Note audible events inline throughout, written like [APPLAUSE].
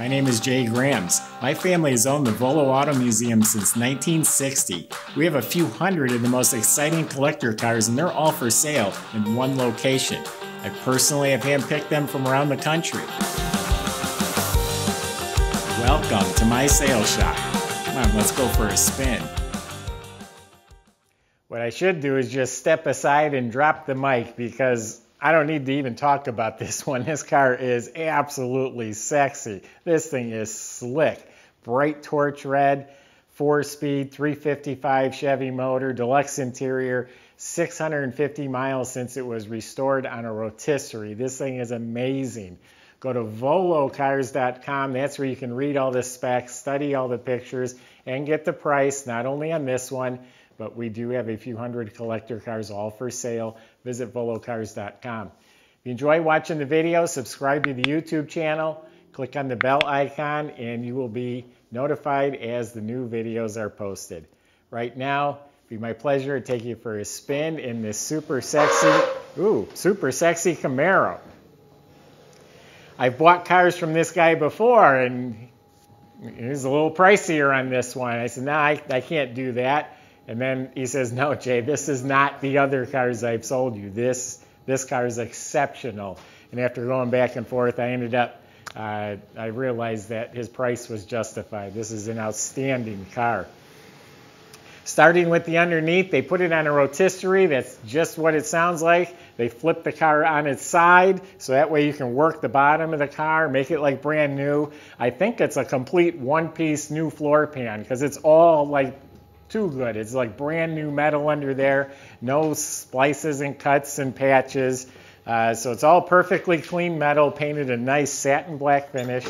My name is Jay Grams. My family has owned the Volo Auto Museum since 1960. We have a few hundred of the most exciting collector cars, and they're all for sale in one location. I personally have handpicked them from around the country. Welcome to my sales shop. Come on, let's go for a spin. What I should do is just step aside and drop the mic because I don't need to even talk about this [LAUGHS] one. This car is absolutely sexy. This thing is slick. Bright torch red, four speed, 355 Chevy motor, deluxe interior, 650 miles since it was restored on a rotisserie. This thing is amazing. Go to volocars.com. That's where you can read all the specs, study all the pictures, and get the price, not only on this one, but we do have a few hundred collector cars all for sale. Visit volocars.com. If you enjoy watching the video, subscribe to the YouTube channel, click on the bell icon, and you will be notified as the new videos are posted. Right now, it'd be my pleasure to take you for a spin in this super sexy, ooh, super sexy Camaro. I've bought cars from this guy before, and he was a little pricier on this one. I said, no, nah, I, I can't do that. And then he says, no, Jay, this is not the other cars I've sold you. This, this car is exceptional. And after going back and forth, I ended up, uh, I realized that his price was justified. This is an outstanding car. Starting with the underneath, they put it on a rotisserie. That's just what it sounds like. They flip the car on its side, so that way you can work the bottom of the car, make it like brand new. I think it's a complete one-piece new floor pan because it's all like too good. It's like brand new metal under there, no splices and cuts and patches. Uh, so it's all perfectly clean metal, painted a nice satin black finish.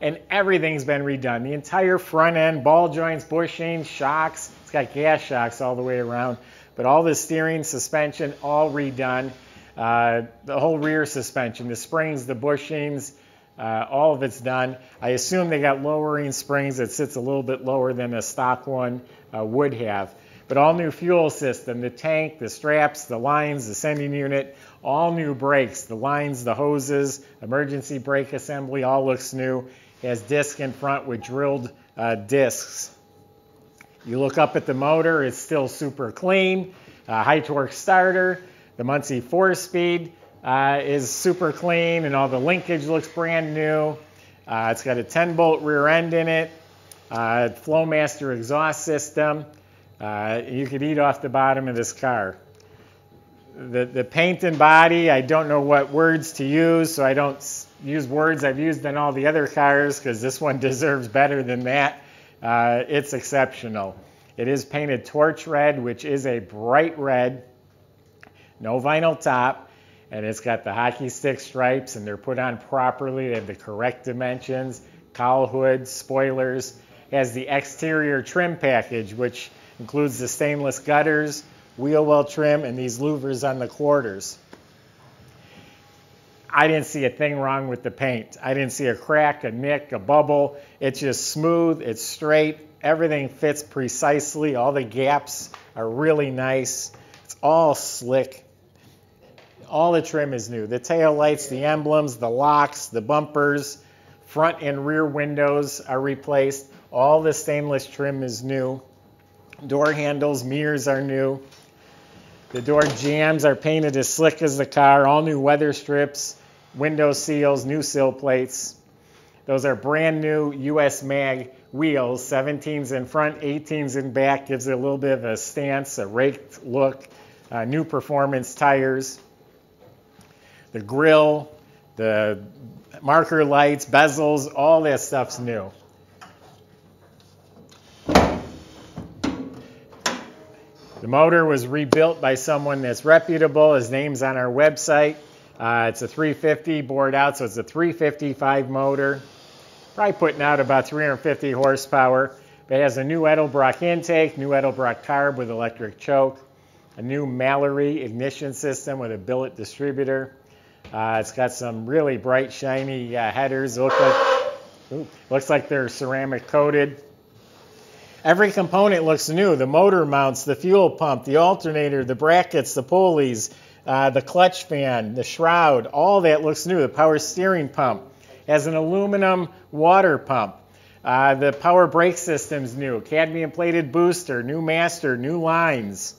And everything's been redone. The entire front end, ball joints, bushings, shocks. It's got gas shocks all the way around. But all the steering, suspension, all redone. Uh, the whole rear suspension, the springs, the bushings, uh, all of it's done. I assume they got lowering springs. that sits a little bit lower than a stock one uh, would have. But all new fuel system, the tank, the straps, the lines, the sending unit, all new brakes, the lines, the hoses, emergency brake assembly, all looks new. It has disc in front with drilled uh, discs. You look up at the motor, it's still super clean. Uh, high torque starter, the Muncie 4 speed uh, is super clean and all the linkage looks brand new. Uh, it's got a 10 bolt rear end in it, uh, Flowmaster exhaust system. Uh, you could eat off the bottom of this car. The, the paint and body, I don't know what words to use, so I don't use words I've used in all the other cars because this one [LAUGHS] deserves better than that. Uh, it's exceptional. It is painted torch red, which is a bright red, no vinyl top and it's got the hockey stick stripes and they're put on properly. They have the correct dimensions, cowl hood, spoilers. It has the exterior trim package, which includes the stainless gutters, wheel well trim, and these louvers on the quarters. I didn't see a thing wrong with the paint. I didn't see a crack, a nick, a bubble. It's just smooth, it's straight, everything fits precisely. All the gaps are really nice. It's all slick all the trim is new. The tail lights, the emblems, the locks, the bumpers, front and rear windows are replaced. All the stainless trim is new. Door handles, mirrors are new. The door jambs are painted as slick as the car. All new weather strips, window seals, new sill plates. Those are brand new US Mag wheels, 17s in front, 18s in back. Gives it a little bit of a stance, a raked look. Uh, new performance tires the grill, the marker lights, bezels, all that stuff's new. The motor was rebuilt by someone that's reputable. His name's on our website. Uh, it's a 350 bored out, so it's a 355 motor. Probably putting out about 350 horsepower. It has a new Edelbrock intake, new Edelbrock carb with electric choke, a new Mallory ignition system with a billet distributor, uh, it's got some really bright, shiny uh, headers. It looks like, ooh, looks like they're ceramic coated. Every component looks new. The motor mounts, the fuel pump, the alternator, the brackets, the pulleys, uh, the clutch fan, the shroud, all that looks new. The power steering pump Has an aluminum water pump. Uh, the power brake system's new. Cadmium plated booster, new master, new lines.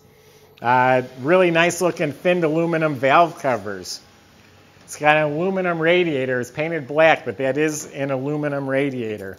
Uh, really nice looking finned aluminum valve covers. It's got an aluminum radiator. It's painted black, but that is an aluminum radiator.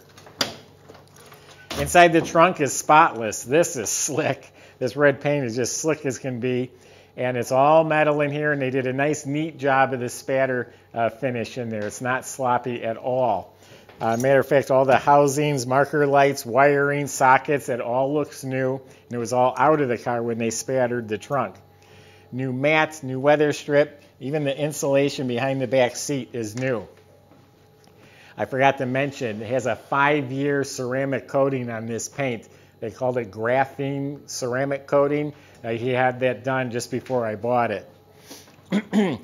Inside the trunk is spotless. This is slick. This red paint is just slick as can be. And it's all metal in here, and they did a nice, neat job of the spatter uh, finish in there. It's not sloppy at all. Uh, matter of fact, all the housings, marker lights, wiring, sockets, it all looks new. And it was all out of the car when they spattered the trunk. New mats, new weather strip, even the insulation behind the back seat is new. I forgot to mention, it has a five-year ceramic coating on this paint. They called it graphene ceramic coating. Uh, he had that done just before I bought it. [CLEARS THROAT]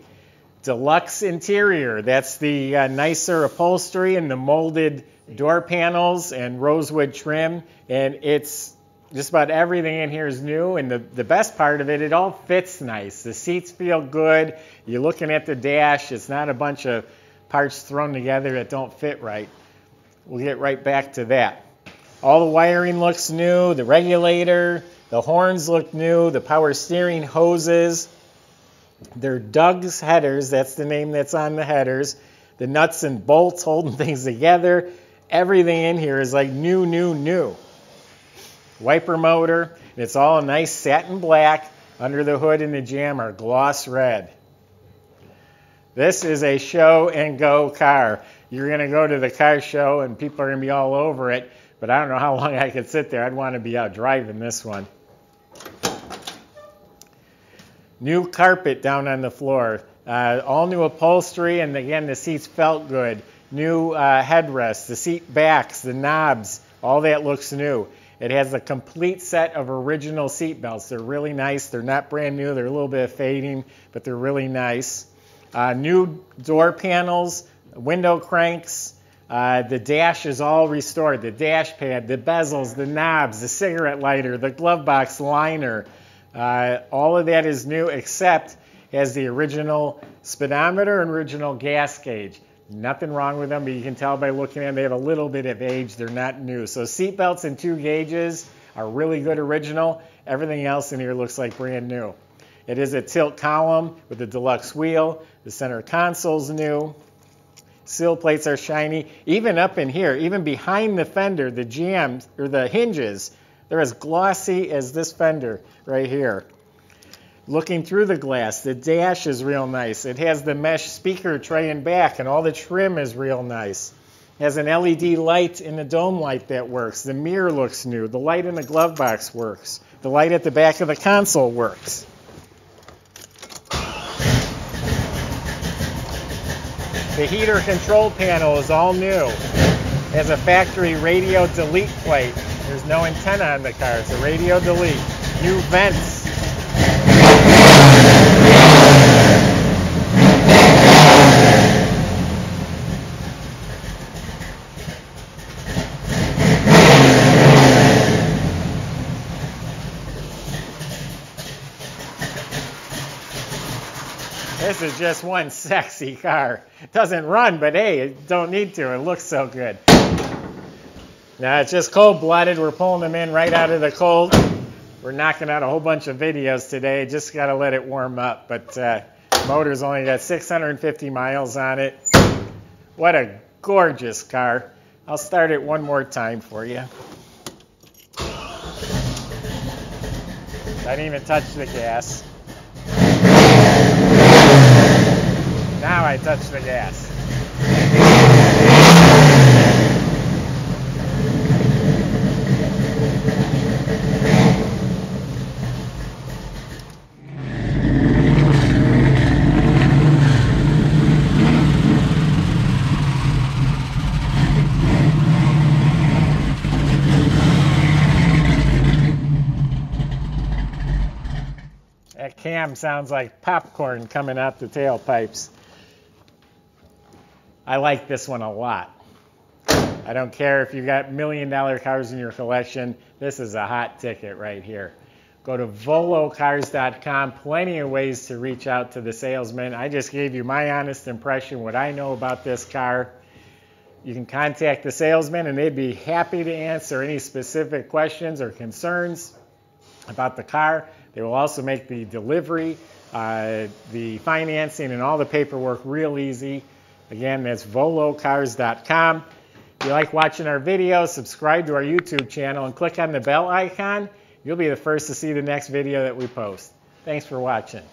Deluxe interior, that's the uh, nicer upholstery and the molded door panels and rosewood trim. And it's just about everything in here is new. And the, the best part of it, it all fits nice. The seats feel good. You're looking at the dash. It's not a bunch of parts thrown together that don't fit right. We'll get right back to that. All the wiring looks new, the regulator, the horns look new, the power steering hoses. They're Doug's headers, that's the name that's on the headers. The nuts and bolts holding [LAUGHS] things together. Everything in here is like new, new, new. Wiper motor, it's all nice satin black. Under the hood and the jamb are gloss red. This is a show and go car. You're going to go to the car show and people are going to be all over it, but I don't know how long I could sit there. I'd want to be out driving this one. New carpet down on the floor. Uh, all new upholstery, and again, the seats felt good. New uh, headrests, the seat backs, the knobs, all that looks new. It has a complete set of original seat belts. They're really nice. They're not brand new. They're a little bit of fading, but they're really nice. Uh, new door panels, window cranks. Uh, the dash is all restored. The dash pad, the bezels, the knobs, the cigarette lighter, the glove box liner. Uh, all of that is new except has the original speedometer and original gas gauge. Nothing wrong with them, but you can tell by looking at them they have a little bit of age. They're not new. So seat belts and two gauges are really good original. Everything else in here looks like brand new. It is a tilt column with a deluxe wheel. The center console's new. Sill plates are shiny. Even up in here, even behind the fender, the jambs or the hinges, they're as glossy as this fender right here. Looking through the glass, the dash is real nice. It has the mesh speaker tray in back, and all the trim is real nice. It has an LED light in the dome light that works. The mirror looks new. The light in the glove box works. The light at the back of the console works. The heater control panel is all new. It has a factory radio delete plate. There's no antenna on the car. It's a radio delete. New vents. This just one sexy car. It doesn't run, but hey, it don't need to. It looks so good. Now it's just cold-blooded. We're pulling them in right out of the cold. We're knocking out a whole bunch of videos today. Just got to let it warm up. But uh, motor's only got 650 miles on it. What a gorgeous car. I'll start it one more time for you. I didn't even touch the gas. Now I touch the gas. That cam sounds like popcorn coming out the tailpipes. I like this one a lot. I don't care if you've got million dollar cars in your collection, this is a hot ticket right here. Go to volocars.com, plenty of ways to reach out to the salesman. I just gave you my honest impression, what I know about this car. You can contact the salesman and they'd be happy to answer any specific questions or concerns about the car. They will also make the delivery, uh, the financing, and all the paperwork real easy. Again, that's volocars.com. If you like watching our videos, subscribe to our YouTube channel and click on the bell icon. You'll be the first to see the next video that we post. Thanks for watching.